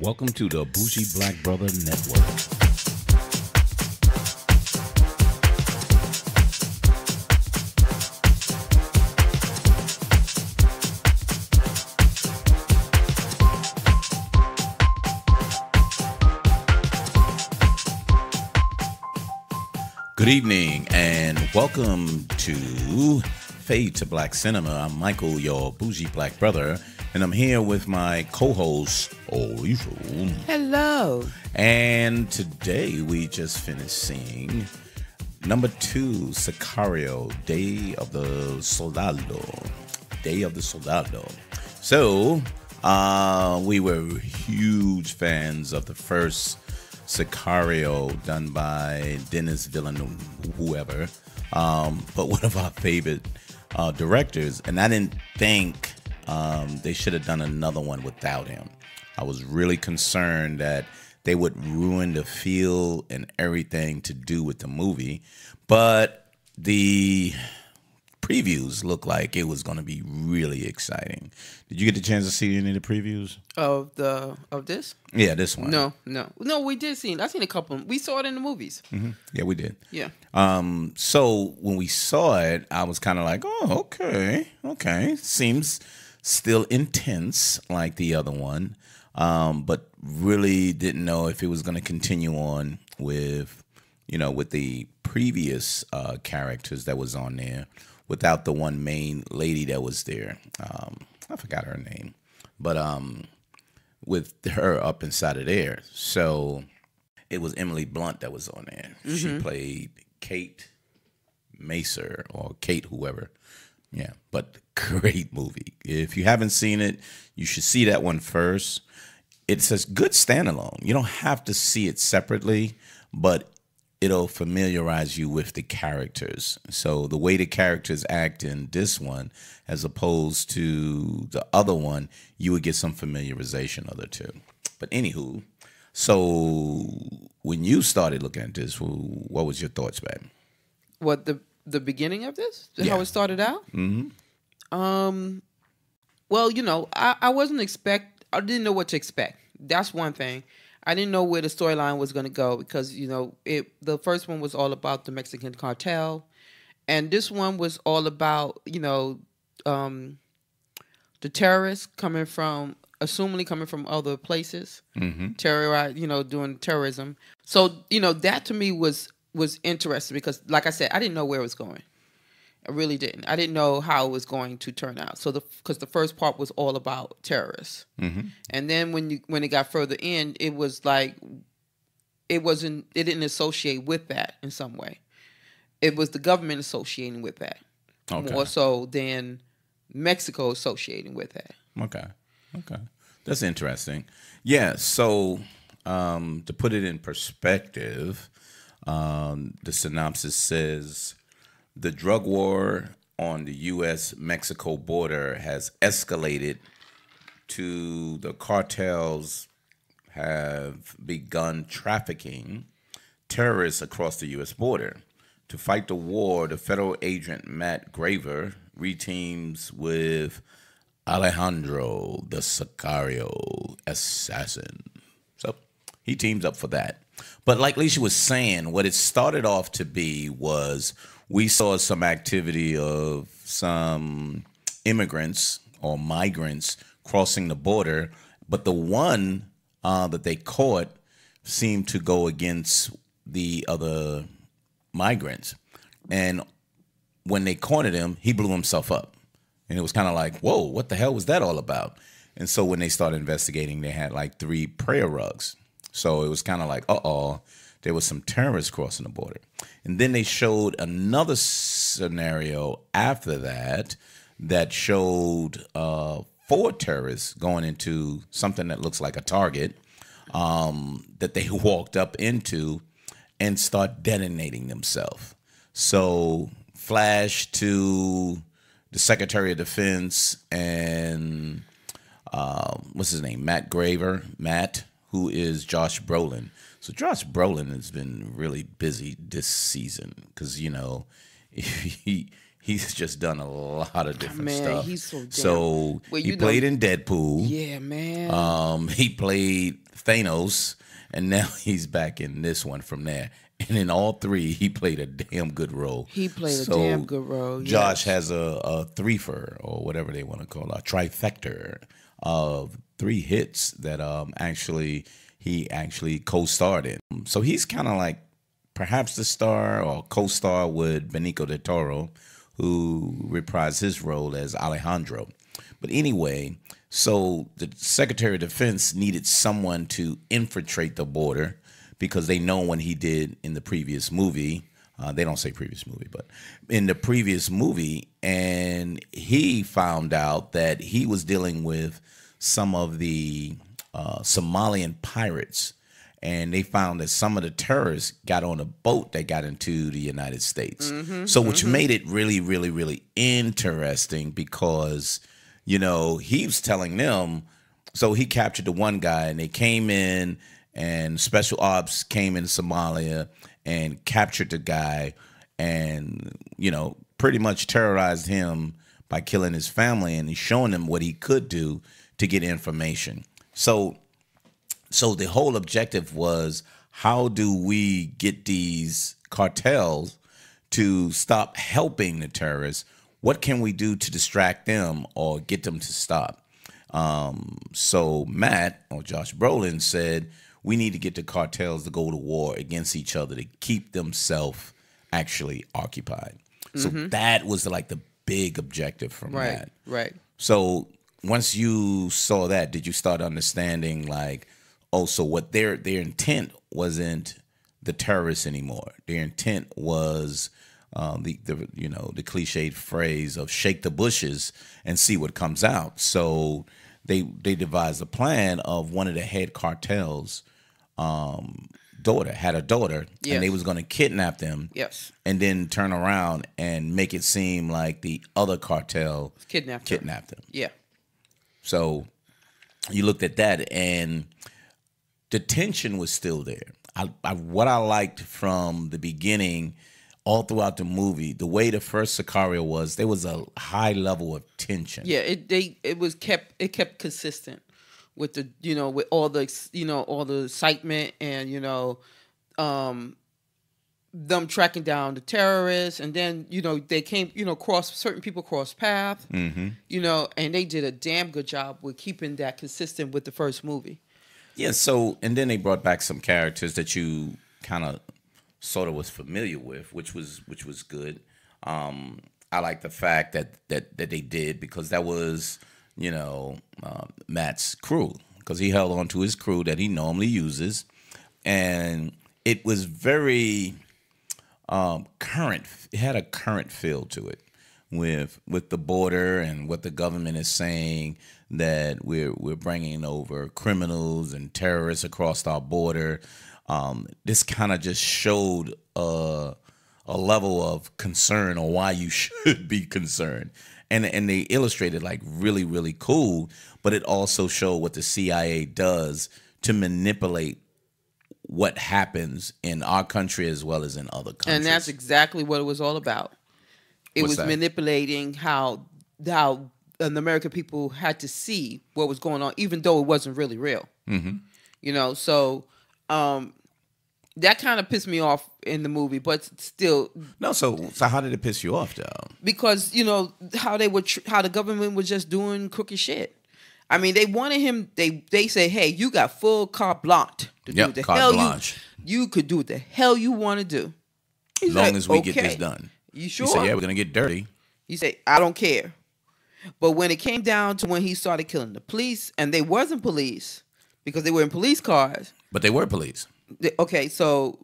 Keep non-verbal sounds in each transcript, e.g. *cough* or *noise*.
Welcome to the Bougie Black Brother Network. Good evening and welcome to Fade to Black Cinema. I'm Michael, your bougie black brother, and I'm here with my co-host, Alicia. Hello. And today we just finished seeing number two, Sicario, Day of the Soldado. Day of the Soldado. So, uh, we were huge fans of the first Sicario done by Denis Villeneuve, whoever. Um, but one of our favorite uh, directors, and I didn't think um, they should have done another one without him. I was really concerned that they would ruin the feel and everything to do with the movie, but the previews looked like it was going to be really exciting. Did you get the chance to see any of the previews? Of the of this? Yeah, this one. No, no, no. We did see. I seen a couple. We saw it in the movies. hmm Yeah, we did. Yeah. Um, so when we saw it, I was kind of like, oh, okay, okay. Seems still intense like the other one, um, but really didn't know if it was going to continue on with, you know, with the previous uh, characters that was on there, without the one main lady that was there. Um, I forgot her name, but um, with her up inside of there, so it was Emily Blunt that was on there. She played Kate Macer or Kate, whoever. Yeah, but great movie. If you haven't seen it, you should see that one first. It's a good standalone. You don't have to see it separately, but it'll familiarize you with the characters. So the way the characters act in this one, as opposed to the other one, you would get some familiarization of the two. But anywho, so when you started looking at this, what was your thoughts, babe? What the the beginning of this? Yeah. How it started out? Mm-hmm. Um. Well, you know, I, I wasn't expect. I didn't know what to expect. That's one thing. I didn't know where the storyline was going to go because you know it. The first one was all about the Mexican cartel, and this one was all about you know um, the terrorists coming from, assumingly coming from other places, mm-hmm. terrorize, you know, doing terrorism. So you know that to me was was interesting because, like I said, I didn't know where it was going. I really didn't. I didn't know how it was going to turn out. So the because the first part was all about terrorists, and then when you when it got further in, it was like it wasn't. It didn't associate with that in some way. It was the government associating with that Okay. more so than Mexico associating with that. Okay. Okay. That's interesting. Yeah. So, um, to put it in perspective, um, the synopsis says the drug war on the U.S. Mexico border has escalated to the cartels have begun trafficking terrorists across the U.S. border. To fight the war, the federal agent Matt Graver reteams with Alejandro the Sicario assassin. So he teams up for that. But like Leisha was saying, what it started off to be was we saw some activity of some immigrants or migrants crossing the border, but the one uh, that they caught seemed to go against the other migrants. And when they cornered him, he blew himself up. And it was kind of like, whoa, what the hell was that all about? And so when they started investigating, they had like three prayer rugs. So it was kind of like, uh oh, there was some terrorists crossing the border. And then they showed another scenario after that that showed uh, four terrorists going into something that looks like a target um, that they *laughs* walked up into and start detonating themselves. So flash to the Secretary of Defense and um, what's his name, Matt Graver, Matt, who is Josh Brolin. So Josh Brolin has been really busy this season because you know *laughs* he he's just done a lot of different Man, stuff. he's so damn- so Well, he played in Deadpool. Yeah, man. Um, he played Thanos, and now *laughs* he's back in this one from there. And in all three, he played a damn good role. He played a damn good role, Josh has a, a threefer or whatever they want to call it, a trifecta of three hits that um actually he actually co-starred in. So he's kind of like perhaps the star or co-star with Benicio del Toro, who reprised his role as Alejandro. But anyway, so the Secretary of Defense needed someone to infiltrate the border because they know when he did in the previous movie. Uh, they don't say previous movie, but in the previous movie, and he found out that he was dealing with some of the uh, Somalian pirates and they found that some of the terrorists got on a boat that got into the United States. so, which made it really, really, really interesting because, you know, he was telling them. So he captured the one guy, and they came in, and special ops came in Somalia and captured the guy, and you know, pretty much terrorized him by killing his family, and he's showing him what he could do to get information. So so the whole objective was how do we get these cartels to stop helping the terrorists? What can we do to distract them or get them to stop? Um, so Matt or Josh Brolin said we need to get the cartels to go to war against each other to keep themselves actually occupied. So that was like the big objective from right, Matt. right. So once you saw that, did you start understanding like, oh, so what their their intent wasn't the terrorists anymore. Their intent was um, the the you know the cliched phrase of shake the bushes and see what comes out. So they they devised a plan of one of the head cartels um, daughter had a daughter Yes. and they was going to kidnap them Yes. and then turn around and make it seem like the other cartel Kidnapped. kidnapped them. Yeah. So you looked at that, and the tension was still there. I, I, what I liked from the beginning, all throughout the movie, the way the first Sicario was, there was a high level of tension. Yeah, it they it was kept it kept consistent with the you know with all the you know all the excitement and you know um them tracking down the terrorists and then you know they came you know cross certain people cross path Mm-hmm. you know and they did a damn good job with keeping that consistent with the first movie Yeah. So, and then they brought back some characters that you kind of sort of was familiar with, which was which was good. Um, I like the fact that that that they did because that was you know uh, Matt's crew because he held on to his crew that he normally uses, and it was very um, current. It had a current feel to it with with the border and what the government is saying that we're we're bringing over criminals and terrorists across our border. Um, this kind of just showed a a level of concern or why you *laughs* should be concerned. And and they illustrated like really really cool, but it also showed what the CIA does to manipulate what happens in our country as well as in other countries. and that's exactly what it was all about it What's was that? manipulating how how the American people had to see what was going on, even though it wasn't really real. Mm-hmm. You know, so um, that kind of pissed me off in the movie, but still, no. So so how did it piss you off though? because you know how they were, tr- how the government was just doing crooked shit. I mean, they wanted him. They they say, "Hey, you got full carte blanche to Yep, do the hell blanche. you you could do what the hell you want to do." He's As long like, as we get this done. You sure? He said, "Yeah, we're gonna get dirty." He said, I don't care. But when it came down to when he started killing the police, and they wasn't police because they were in police cars. But they were police. they- okay, so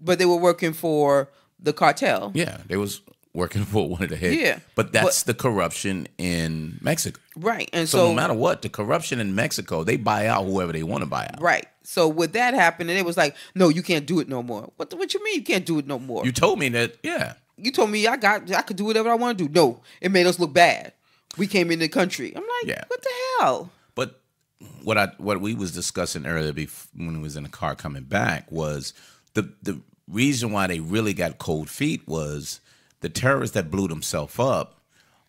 but they were working for the cartel. Yeah, they was working *laughs* for one of the heads. Yeah, but that's the corruption in Mexico. Right. And So, so, no matter what, the corruption in Mexico, they buy out whoever they want to buy out. right. So with that happening, it was like, no, you can't do it no more. What what you mean you can't do it no more? You told me that. Yeah, You told me I got I could do whatever I want to do. No, it made us look bad. We came in the country. I'm like, Yeah. what the hell? But what I what we was discussing earlier bef- when we was in the car coming back was the the reason why they really got cold feet was the terrorists that blew themselves up,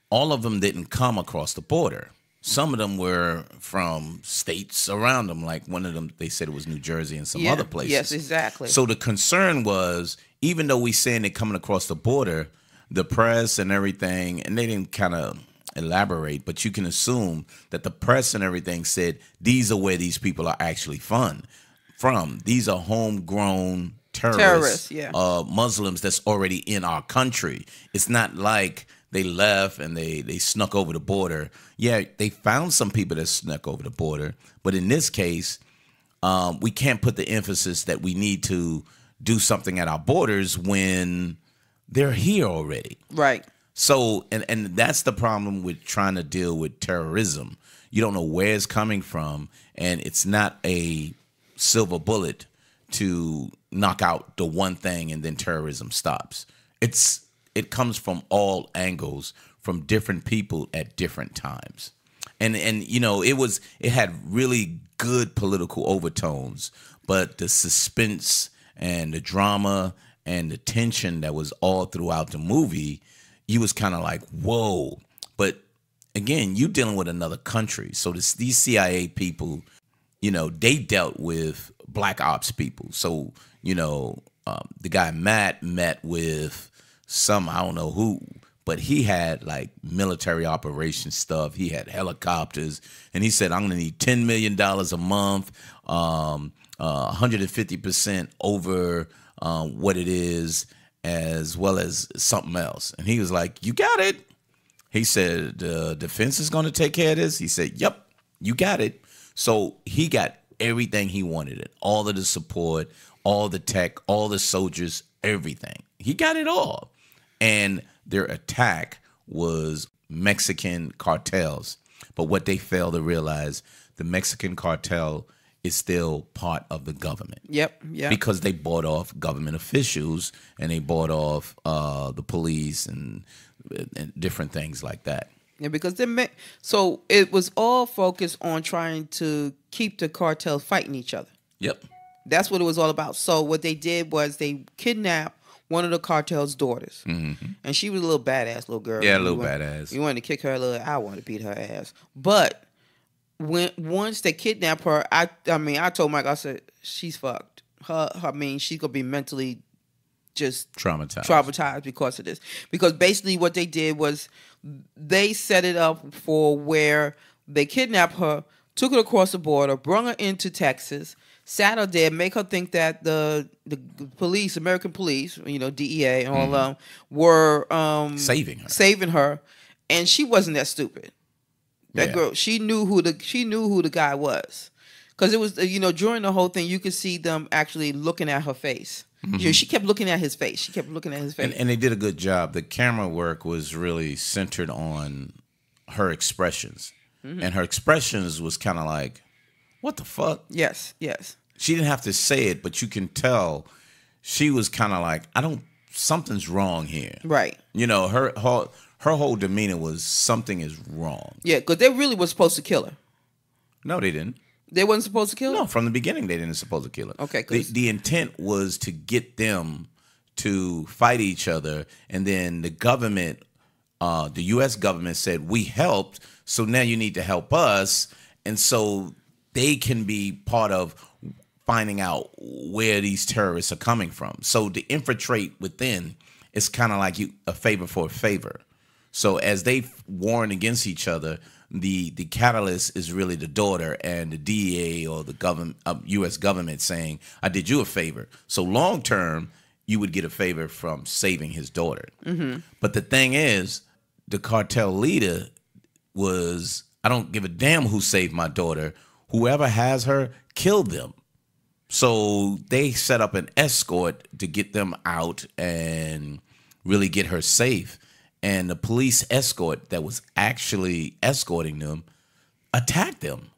all of them didn't come across the border. Some of them were from states around them, like one of them. They said it was New Jersey and some Yeah. other places. Yes, exactly. So the concern was, even though we saying they're coming across the border, the press and everything, and they didn't kind of elaborate, but you can assume that the press and everything said these are where these people are actually fun from. These are homegrown terrorists, Terrorists, yeah. uh, Muslims that's already in our country. It's not like they left and they they snuck over the border. Yeah, they found some people that snuck over the border, but in this case, um, we can't put the emphasis that we need to do something at our borders when they're here already. right. So, and and that's the problem with trying to deal with terrorism. You don't know where it's coming from, and it's not a silver bullet to knock out the one thing and then terrorism stops. It's it comes from all angles, from different people at different times. And and you know, it was it had really good political overtones, but the suspense and the drama and the tension that was all throughout the movie, you was kind of like, whoa. But again, you dealing with another country. So this, these CIA people, you know, they dealt with black ops people. So, you know, um, the guy Matt met with some, I don't know who, but he had like military operation stuff. He had helicopters, and he said, I'm going to need $10 million a month, um, uh, 150% over um, what it is, as well as something else. And he was like, You got it. He said, The defense is going to take care of this. He said, Yep, you got it. So he got everything he wanted it all of the support, all the tech, all the soldiers, everything. He got it all. And their attack was Mexican cartels. But what they failed to realize, the Mexican cartel is still part of the government Yep. Yeah. because they bought off government officials and they bought off uh, the police and, and different things like that. Yeah, because they met. So it was all focused on trying to keep the cartels fighting each other. Yep. That's what it was all about. So what they did was they kidnapped one of the cartel's daughters, and she was a little badass little girl. Mm-hmm. Yeah, a little badass. You wanted to kick her a little. I wanted to beat her ass, but when once they kidnapped her, I I mean I told Mike I said she's fucked. Her, her I mean she's gonna be mentally just Traumatized. traumatized because of this. Because basically, what they did was they set it up for where they kidnapped her, took her across the border, brought her into Texas, sat her there, make her think that the the police, American police, you know, DEA and all of them, were um, Saving her. saving her, and she wasn't that stupid. That Yeah. girl, she knew who the she knew who the guy was, because it was you know during the whole thing you could see them actually looking at her face. You know, she kept looking at his face. She kept looking at his face. Mm-hmm. And, and they did a good job. The camera work was really centered on her expressions. Mm-hmm. And her expressions was kind of like, what the fuck? yes, yes, She didn't have to say it, but you can tell she was kind of like, I don't, something's wrong here. right. You know, her, her, her whole demeanor was something is wrong. Yeah, because they really were supposed to kill her. No, they didn't. They wasn't supposed to kill her. No, from the beginning they didn't supposed to kill her. Okay, the, the intent was to get them to fight each other, and then the government, uh, the U.S. government said we helped, so now you need to help us, and so they can be part of finding out where these terrorists are coming from. So to infiltrate within, it's kind of like you a favor for a favor. So as they warn against each other, the the catalyst is really the daughter and the DEA or the government, uh, U.S. government saying, "I did you a favor." So long term, you would get a favor from saving his daughter. But the thing is, the cartel leader was, "I don't give a damn who saved my daughter. Whoever has her, kill them." So they set up an escort to get them out and really get her safe. And the police escort that was actually escorting them attacked them.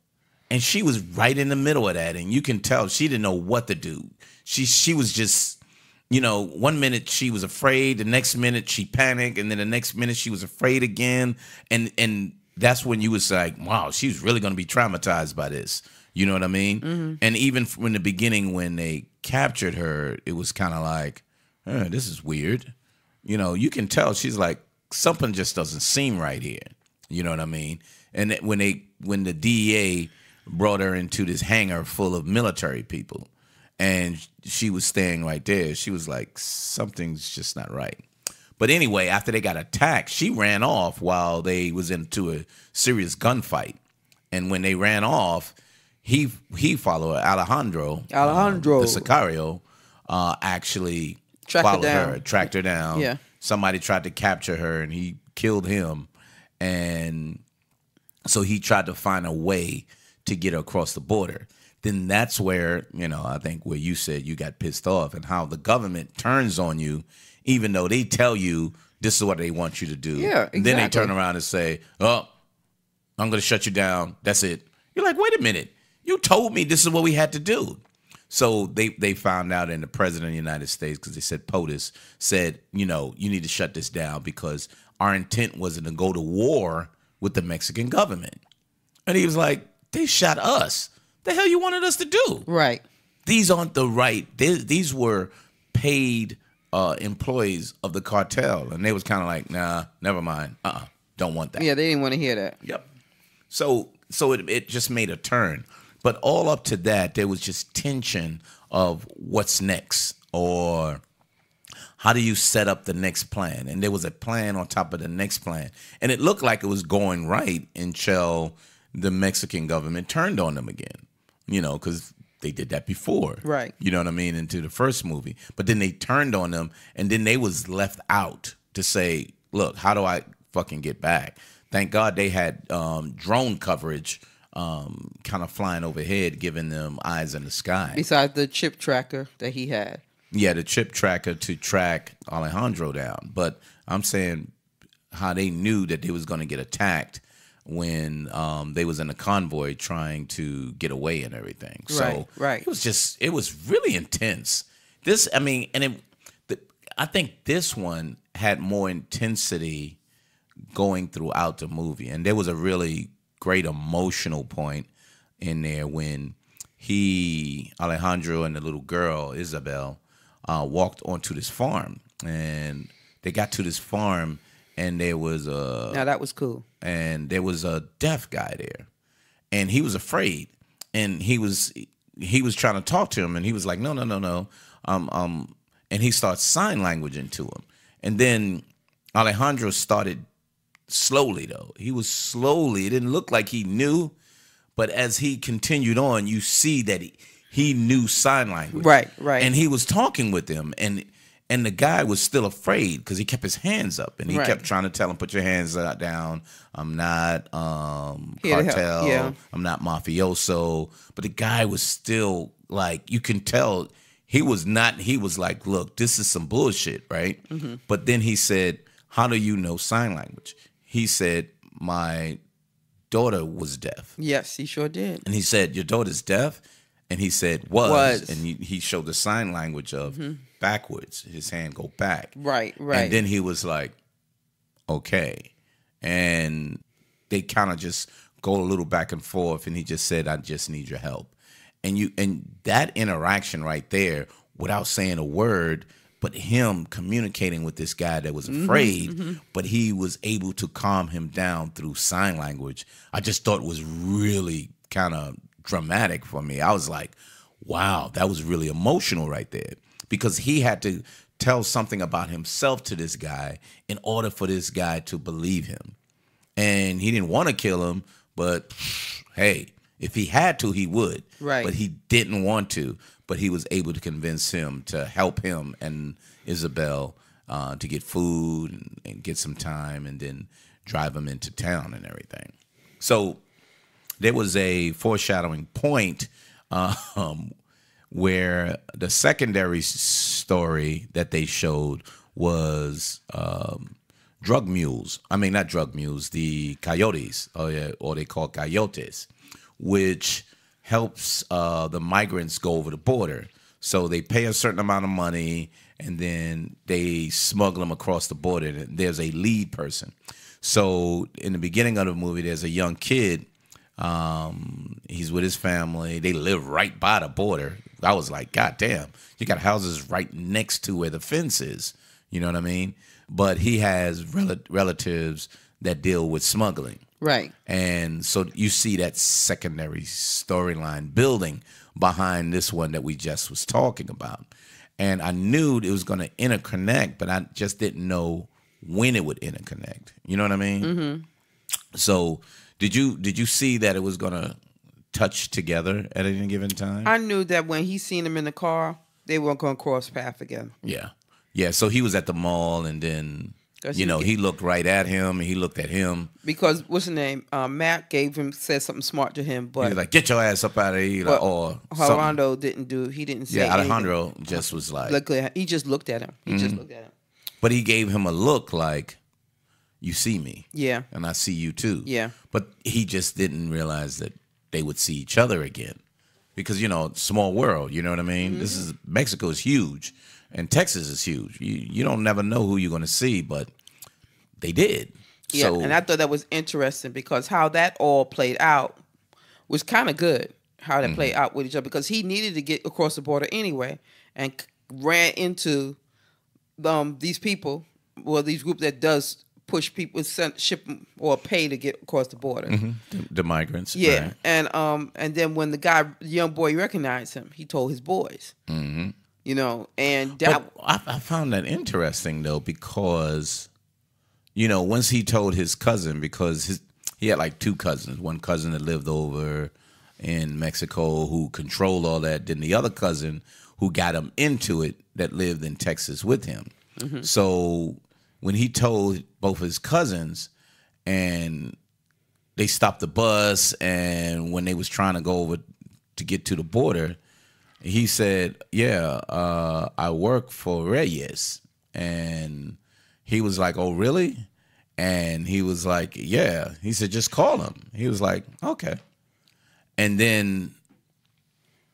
And she was right in the middle of that. And you can tell she didn't know what to do. She she was just, you know, one minute she was afraid, the next minute she panicked, and then the next minute she was afraid again. And and that's when you was like, wow, she's really gonna be traumatized by this. You know what I mean? Mm-hmm. And even from the beginning when they captured her, it was kind of like, "Huh, this is weird. You know, you can tell she's like something just doesn't seem right here. You know what I mean? And when they when the DEA brought her into this hangar full of military people, and she was staying right there, she was like, something's just not right. But anyway, after they got attacked, she ran off while they was into a serious gunfight. And when they ran off, he he followed her, Alejandro. Alejandro. uh, the Sicario, uh, actually Tracked her followed down. her, tracked her down. Yeah. Somebody tried to capture her, and he killed him. And so he tried to find a way to get her across the border. Then that's where, you know, I think where you said you got pissed off and how the government turns on you, even though they tell you this is what they want you to do. Yeah, And then they turn around and say, oh, I'm going to shut you down. That's it. You're like, wait a minute. You told me this is what we had to do. So they they found out, and the president of the United States, because they said POTUS said, you know, you need to shut this down because our intent wasn't to go to war with the Mexican government. And he was like, they shot us. The hell you wanted us to do? Right. These aren't the right. These, these were paid uh, employees of the cartel, and they was kind of like, nah, never mind. Uh, uh don't want that. Yeah, they didn't want to hear that. Yep. So so it it just made a turn. But all up to that, there was just tension of what's next or how do you set up the next plan? And there was a plan on top of the next plan. And it looked like it was going right until the Mexican government turned on them again. You know, because they did that before. Right. You know what I mean? Into the first movie. But then they turned on them and then they was left out to say, look, how do I fucking get back? Thank God they had um, drone coverage um, kind of flying overhead, giving them eyes in the sky. Besides the chip tracker that he had. Yeah, the chip tracker to track Alejandro down. But I'm saying how they knew that they was going to get attacked when um, they was in a convoy trying to get away and everything. So Right, right. it was just it was really intense. This, I mean, and it, the, I think this one had more intensity going throughout the movie, and there was a really great emotional point in there when he Alejandro and the little girl Isabel uh, walked onto this farm, and they got to this farm, and there was a Now that was cool. and there was a deaf guy there. And he was afraid. And he was he was trying to talk to him and he was like no no no no. Um um and he starts sign languaging to him. And then alejandro started slowly though he was slowly it didn't look like he knew but as he continued on you see that he, he knew sign language Right, right. and he was talking with them and and the guy was still afraid because he kept his hands up and he Right. kept trying to tell him put your hands down i'm not um Here to help, cartel yeah. i'm not mafioso but the guy was still like you can tell he was not he was like look this is some bullshit right Mm-hmm. but then he said how do you know sign language he said my daughter was deaf Yes, he sure did. and he said, "Your daughter's deaf," and he said, "Was,", Was. And he, he showed the sign language of mm-hmm. backwards. His hand go back. Right, right. And then he was like, "Okay," and they kind of just go a little back and forth, and he just said, "I just need your help," and you and that interaction right there, without saying a word. But him communicating with this guy that was mm-hmm, afraid, mm-hmm. but he was able to calm him down through sign language. I just thought was really kind of dramatic for me. I was like, wow, that was really emotional right there because he had to tell something about himself to this guy in order for this guy to believe him. And he didn't want to kill him, but hey, if he had to, he would. Right. But he didn't want to, but he was able to convince him to help him and Isabel uh, to get food and, and get some time and then drive him into town and everything. So there was a foreshadowing point um, where the secondary story that they showed was um, drug mules. I mean, not drug mules, the coyotes, or, or they call coyotes, which helps uh, the migrants go over the border. So they pay a certain amount of money and then they smuggle them across the border. There's a lead person. So in the beginning of the movie, there's a young kid um, he's with his family. They live right by the border. I was like, God damn, you got houses right next to where the fence is. You know what I mean? but he has rel- relatives that deal with smuggling. Right. And so you see that secondary storyline building behind this one that we just was talking about. And I knew it was going to interconnect, but I just didn't know when it would interconnect. You know what I mean? Mm-hmm. So did you did you see that it was going to touch together at any given time? I knew that when he seen him in the car, they weren't going to cross path again. yeah, yeah. So he was at the mall, and then you know he looked right at him, and he looked at him. Because what's the name? Uh, Matt gave him said something smart to him, He but was like, "Get your ass up out of here!" Like, or. Alejandro didn't do. He didn't say. Yeah, anything. Alejandro just was like, Look he just looked at him. He just looked at him. but he gave him a look like, "You see me, Yeah. and I see you too." Yeah. But he just didn't realize that they would see each other again, because you know, small world. You know what I mean? This is Mexico is huge, and Texas is huge. You you don't never know who you're going to see, but they did. Yeah, so, and I thought that was interesting because how that all played out was kind of good. How that played out with each other because he needed to get across the border anyway, and ran into um these people, well these group that does push people, send, ship or pay to get across the border. the, the migrants. Yeah, right. and um, and then when the guy, the young boy, recognized him, he told his boys. Mm-hmm. You know, and that I, I found that interesting though because, you know, once he told his cousin because his he had like two cousins, one cousin that lived over in Mexico who controlled all that, then the other cousin who got him into it that lived in Texas with him. Mm-hmm. So when he told both his cousins and they stopped the bus and when they was trying to go over to get to the border he said yeah uh, i work for reyes. And he was like oh really? And he was like yeah. He said just call him. He was like okay. And then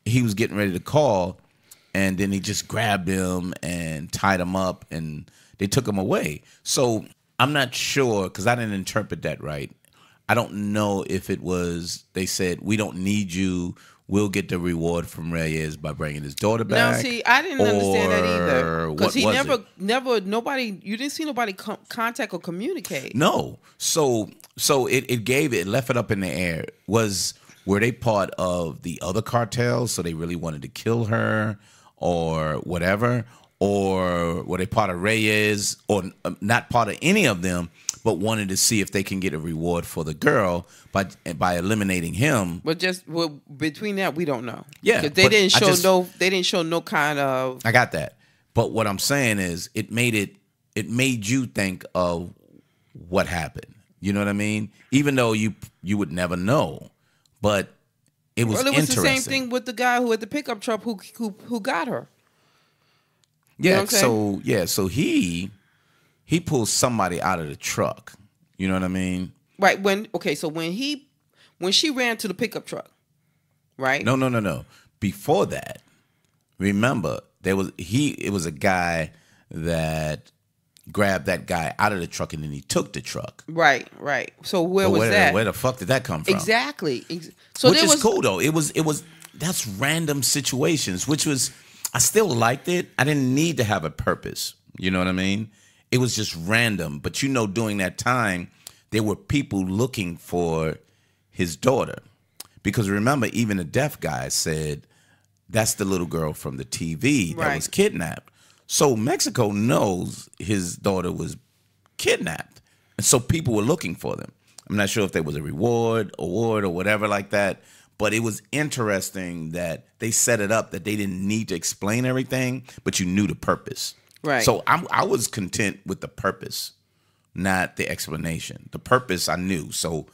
he was getting ready to call and then he just grabbed him and tied him up and they took him away. So i'm not sure because i didn't interpret that right. I don't know if it was they said we don't need you we'll get the reward from reyes by bringing his daughter back. now see, I didn't understand that either because he never, it? never, nobody, you didn't see nobody com- contact or communicate. No. So so it, it gave it left it up in the air. Was were they part of the other cartels? So they really wanted to kill her or whatever? Or were they part of Reyes or um, not part of any of them, but wanted to see if they can get a reward for the girl by by eliminating him? But just well, between that, we don't know. Yeah, they didn't show just- no, they didn't show no kind of I got that. But what I'm saying is it made it it made you think of what happened. You know what I mean? Even though you you would never know. But it was Well, it was the same thing with the guy who had the pickup truck who who who got her. Yeah, know so yeah, so he he pulls somebody out of the truck. You know what I mean? Right when okay, so when he when she ran to the pickup truck, right? No, no, no, no. Before that, remember there was he it was a guy that grabbed that guy out of the truck and then he took the truck. Right, right. So where But was where, that? where the fuck did that come from? exactly. Ex- So which is was cool though. It was it was that's random situations, which was I still liked it. I didn't need to have a purpose. You know what I mean? It was just random. But you know, during that time, there were people looking for his daughter. Because remember, even the deaf guy said that's the little girl from the TV that Right. was kidnapped. So Mexico knows his daughter was kidnapped. And so people were looking for them. I'm not sure if there was a reward, award, or whatever like that. But it was interesting that they set it up that they didn't need to explain everything, but you knew the purpose. Right. So I'm, I was content with the purpose, not the explanation. The purpose I knew, so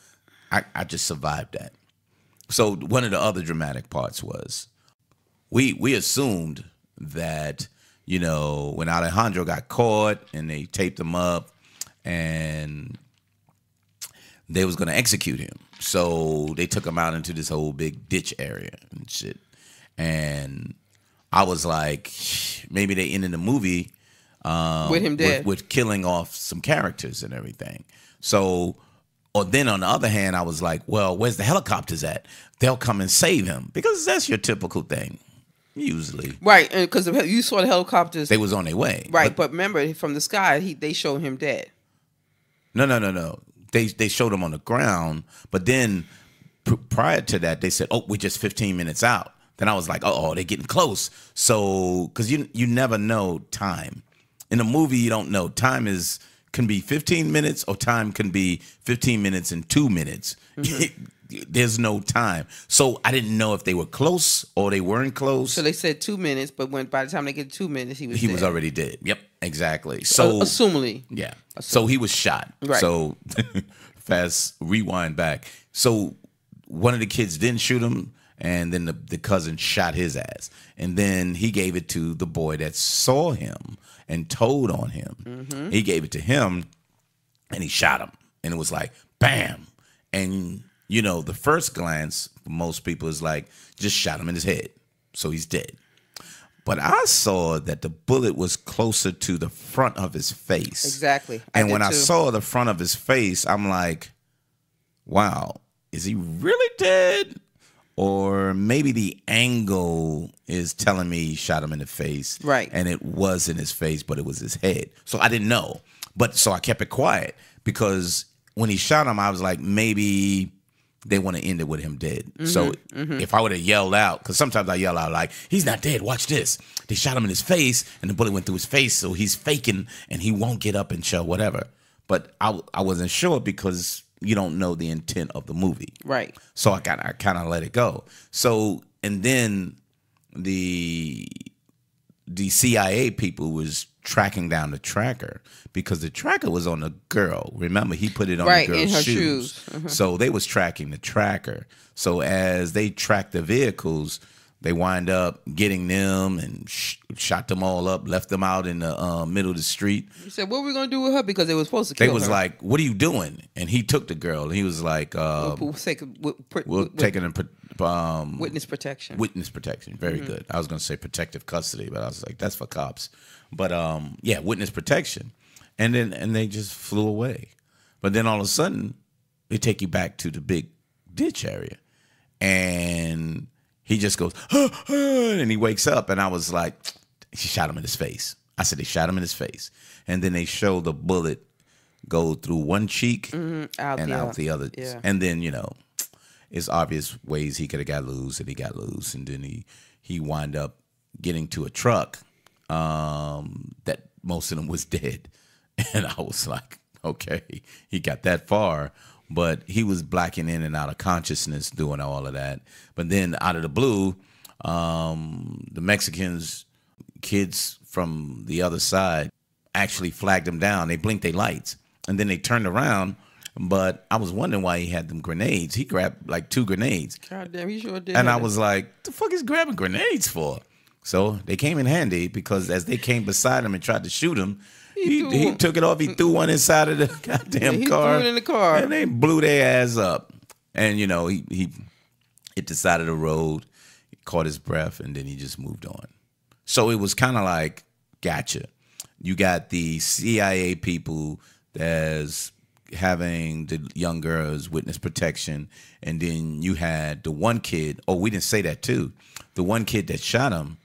I, I just survived that. So one of the other dramatic parts was we we assumed that you know when Alejandro got caught and they taped him up and they was gonna execute him. So they took him out into this whole big ditch area and shit. And I was like, *sighs* maybe they ended the movie um, with him dead. with, with killing off some characters and everything. So, or then on the other hand, I was like, well, where's the helicopters at? They'll come and save him because that's your typical thing. Usually, Right, because you saw the helicopters. they was on their way. right, but, remember from the sky, he they showed him dead. No, no, no, no. They they showed him on the ground, but then pr- prior to that, they said, "Oh, we're just 15 minutes out." Then I was like, "Oh, they're getting close." So, because you you never know time in a movie, you don't know time is can be 15 minutes or time can be 15 minutes and two minutes. *laughs* There's no time, so I didn't know if they were close or they weren't close. So they said two minutes, but when by the time they get two minutes, he was he dead. was already dead. Yep, exactly. So Uh, assumingly. yeah. So he was shot. Right. So *laughs* fast rewind back. So one of the kids didn't shoot him, and then the, the cousin shot his ass. And then he gave it to the boy that saw him and told on him. Mm-hmm. He gave it to him and he shot him. And it was like, bam. And you know, the first glance for most people is like, just shot him in his head. So he's dead. But I saw that the bullet was closer to the front of his face. Exactly. I And when I saw the front of his face, I'm like, wow, is he really dead? Or maybe the angle is telling me he shot him in the face. Right. And it was in his face, but it was his head. So I didn't know. But so I kept it quiet because when he shot him, I was like, maybe they want to end it with him dead. Mm-hmm, so mm-hmm. if I would have yelled out, because sometimes I yell out like, "He's not dead. Watch this." They shot him in his face, and the bullet went through his face, so he's faking, and he won't get up and show whatever. But I I wasn't sure because you don't know the intent of the movie, Right. so I got I kind of let it go. So and then the the CIA people was tracking down the tracker because the tracker was on the girl. Remember, he put it on Right, the in girl's her shoes. shoes. Uh-huh. So they was tracking the tracker. So as they tracked the vehicles, they wind up getting them and sh- shot them all up, left them out in the uh, middle of the street. He said, "What are we gonna do with her?" Because they were supposed to kill They was her. like, "What are you doing?" And he took the girl. And he was like, uh, We'll take a- wi- pr- "We're wi- taking a pro- um, witness protection. witness protection. Very good. I was going to say protective custody, but I was like, that's for cops. But um, yeah, witness protection. And then and they just flew away. But then all of a sudden, they take you back to the big ditch area, and he just goes, and he wakes up, and I was like, she shot him in his face. I said they shot him in his face, and then they show the bullet go through one cheek out and the out the other. yeah. And then you know, it's obvious ways he could have got loose, and he got loose, and then he he wind up getting to a truck um, that most of them was *laughs* dead, and I was like, okay, he got that far, but he was blacking in and out of consciousness doing all of that. But then out of the blue, um, the Mexicans, kids from the other side, actually flagged him down. They blinked their lights, and then they turned around. But I was wondering why he had them grenades. He grabbed like two grenades. God damn, he sure did. And I was like, the fuck is grabbing grenades for? So they came in handy because as they came beside him and tried to shoot him, he, threw he, took it off. He threw one inside of the *laughs* goddamn he car. threw it in the car. And they blew their ass up. And, you know, he, he hit the side of the road, caught his breath, and then he just moved on. So it was kind of like, gotcha. You got the CIA people that's having the young girls witness protection, and then you had the one kid. Oh, we didn't say that too. The one kid that shot him,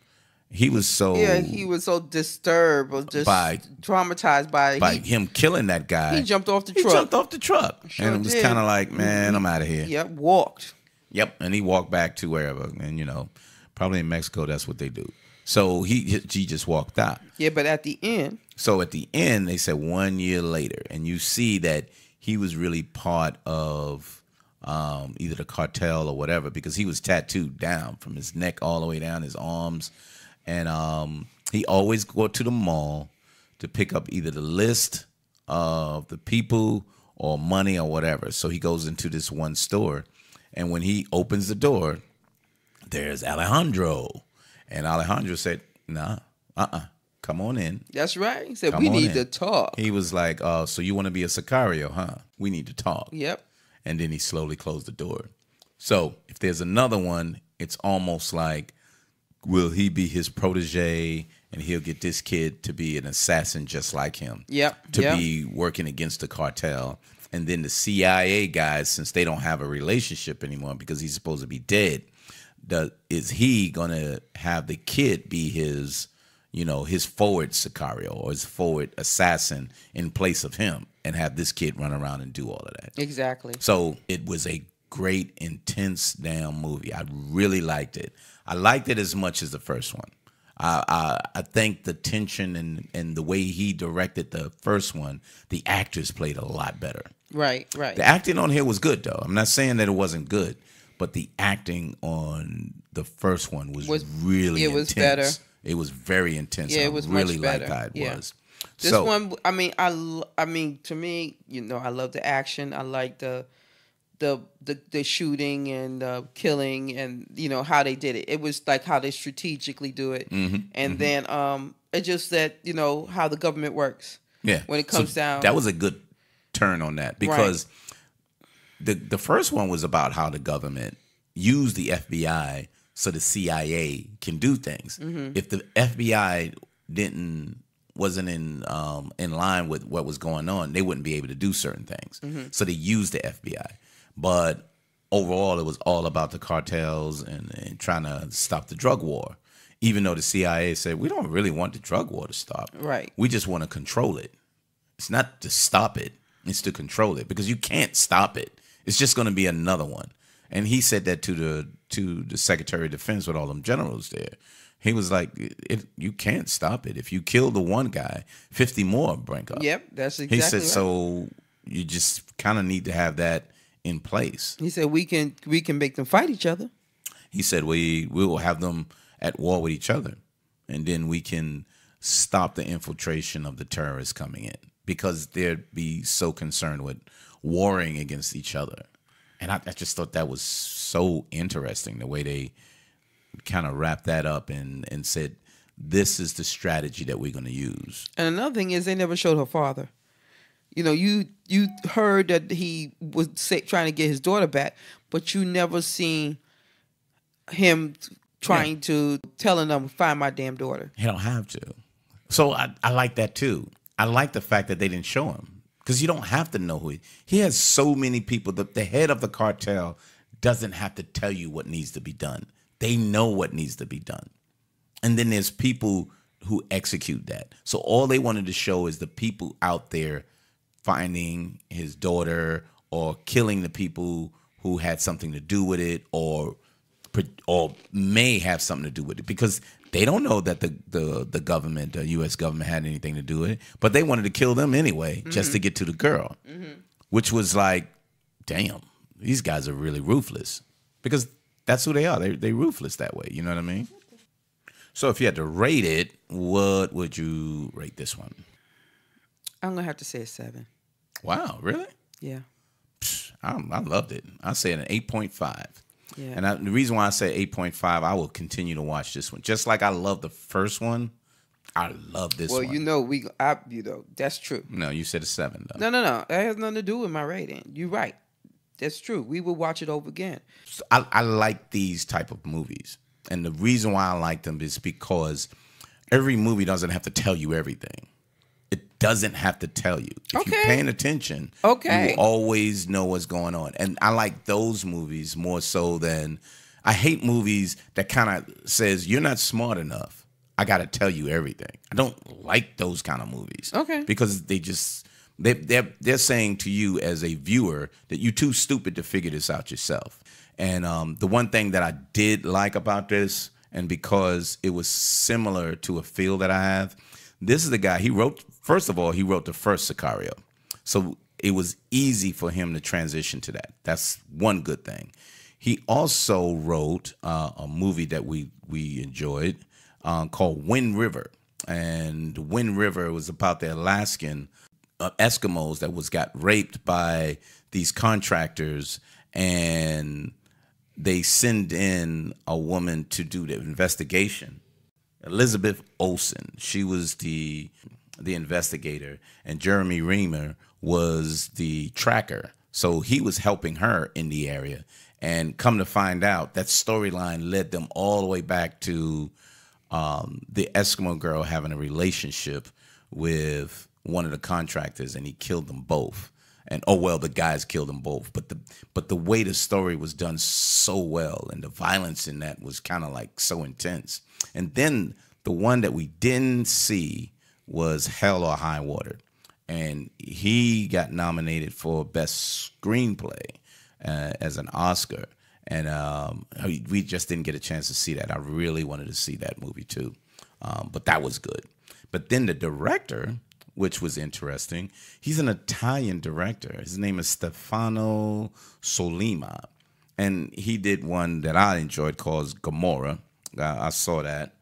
he was so yeah, he was so disturbed or just By- traumatized by, by he, him killing that guy. he jumped off the He truck. He jumped off the truck, Sure and it was kind of like, man, I'm out of here. Yep, walked. Yep, and he walked back to wherever, and you know, probably in Mexico, that's what they do. So he he just walked out. Yeah, but at the end, So at the end, they said one year later, and you see that he was really part of um, either the cartel or whatever because he was tattooed down from his neck all the way down his arms, and um, he always go to the mall to pick up either the list of the people or money or whatever. So he goes into this one store, and when he opens the door, there's Alejandro, and Alejandro said, "Nah, uh, uh come on in." that's right. He said Come we need in. to talk. He was like, uh, so you want to be a Sicario, huh? We need to talk. Yep. And then he slowly closed the door. So if there's another one, it's almost like, will he be his protege and he'll get this kid to be an assassin just like him? Yep, To yep. be working against the cartel. And then the CIA guys, since they don't have a relationship anymore because he's supposed to be dead, does is he gonna have the kid be his, you know, his forward Sicario or his forward assassin in place of him, and have this kid run around and do all of that? Exactly. So it was a great, intense damn movie. I really liked it. I liked it as much as the first one. I, I I think the tension and and the way he directed the first one, the actors played a lot better. Right. Right. The acting on here was good though. I'm not saying that it wasn't good, but the acting on the first one was, Was- really it was better. It was very intense. Yeah, it was much really liked better. how it Yeah. was. This so one, I mean, I, I mean, to me, you know, I love the action. I like the, the, the, the shooting and the killing, and you know how they did it. It was like how they strategically do it, Mm-hmm, and then um, it's just that you know how the government works. yeah, when it So comes down- that was a good turn on that because the the first one was about how the government used the FBI so the CIA can do things. Mm-hmm. If the FBI didn't wasn't in um, in line with what was going on, they wouldn't be able to do certain things. Mm-hmm. So they used the FBI, but overall, it was all about the cartels and, and trying to stop the drug war. Even though the CIA said we don't really want the drug war to stop, Right. We just want to control it. It's not to stop it; it's to control it because you can't stop it. It's just going to be another one. And he said that to the to the Secretary of Defense with all them generals there. He was like, it, "You can't stop it. If you kill the one guy, fifty more break up." Yep, that's exactly. He said, right. "So you just kind of need to have that in place." He said we can we can make them fight each other. He said, "We we will have them at war with each other, and then we can stop the infiltration of the terrorists coming in because they'd be so concerned with warring against each other." And I, I just thought that was so interesting the way they kind of wrapped that up and and said, "This is the strategy that we're going to use." And another thing is they never showed her father. You know, you you heard that he was say, trying to get his daughter back, but you never seen him trying to telling them find my damn daughter. He don't have to. So I, I like that too. I like the fact that they didn't show him because you don't have to know who he. He has so many people. The, the head of the cartel doesn't have to tell you what needs to be done. They know what needs to be done, and then there's people who execute that. So all they wanted to show is the people out there finding his daughter or killing the people who had something to do with it or or may have something to do with it because they don't know that the the the government, the U.S. government, had anything to do with it. But they wanted to kill them anyway, just to mm-hmm. get to the girl, mm-hmm. which was like, damn, these guys are really ruthless because that's who they are. They they ruthless that way. You know what I mean? So if you had to rate it, what would you rate this one? I'm gonna have to say a seven. Wow, really? Yeah, I, I loved it. I say an eight point five. yeah. And I, the reason why I say 8.5, I will continue to watch this one. Just like I love the first one, I love this well, one. you know we, I, you know that's true. no, you said a seven though. No, no, no. That has nothing to do with my rating. You're right. That's true. We will watch it over again. So I, I like these type of movies, and the reason why I like them is because every movie doesn't have to tell you everything. Doesn't have to tell you. If Okay. you're paying attention, Okay. you always know what's going on. And I like those movies more so than I hate movies that kind of says you're not smart enough. I got to tell you everything. I don't like those kind of movies. Okay. Because they just they they're they're saying to you as a viewer that you're too stupid to figure this out yourself. And um, the one thing that I did like about this, and because it was similar to a feel that I have, this is the guy. He wrote first of all, he wrote the first Sicario, so it was easy for him to transition to that. That's one good thing. He also wrote uh, a movie that we we enjoyed uh, called Wind River, and Wind River was about the Alaskan uh, Eskimos that was got raped by these contractors, and they send in a woman to do the investigation. Elizabeth Olsen, she was the the investigator, and Jeremy Renner was the tracker. So he was helping her in the area. And come to find out, that storyline led them all the way back to um, the Eskimo girl having a relationship with one of the contractors, and he killed them both. and oh well, the guys killed them both. But the but the way the story was done so well, and the violence in that was kind of like so intense. And then the one that we didn't see was Hell or High Water, and he got nominated for best screenplay uh, as an Oscar. And um, we just didn't get a chance to see that. I really wanted to see that movie too, um, but that was good. But then the director which was interesting. He's an Italian director. His name is Stefano Sollima, And he did one that I enjoyed called Gomorrah. Uh, I saw that.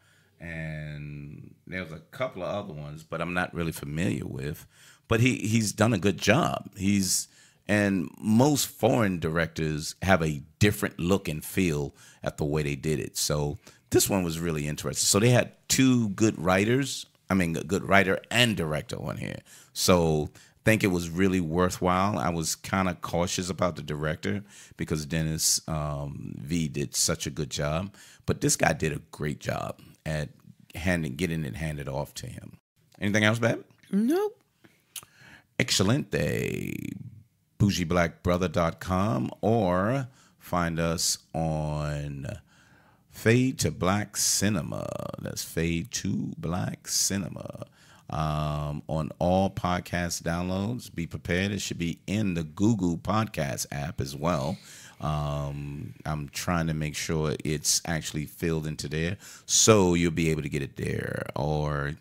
And there was a couple of other ones, but I'm not really familiar with. But he, he's done a good job. He's and most foreign directors have a different look and feel at the way they did it. So this one was really interesting. So they had two good writers I mean, a good writer and director on here. So think it was really worthwhile. I was kind of cautious about the director because Denis um, V did such a good job, but this guy did a great job at handing getting it handed off to him. Anything else, Bab? Nope. Excelente. BougieBlackBrother.com or find us on Fade to Black Cinema. That's Fade to Black Cinema. Um, on all podcast downloads, be prepared. It should be in the Google Podcast app as well. Um, I'm trying to make sure it's actually filled into there, so you'll be able to get it there. Or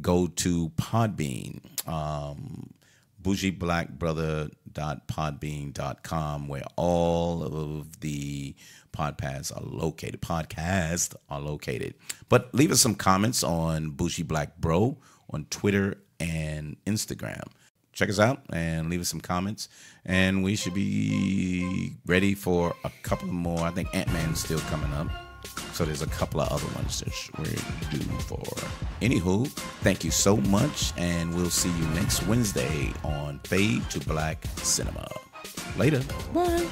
go to Podbean. Um, bougieblackbrother.podbean.com where all of the podcasts are located. Podcasts are located. But leave us some comments on Bougie Black Bro on Twitter and Instagram. Check us out and leave us some comments. And we should be ready for a couple more. I think Ant Man's still coming up. So there's a couple of other ones that we're due for. Anywho, thank you so much, and we'll see you next Wednesday on Fade to Black Cinema. Later. Bye.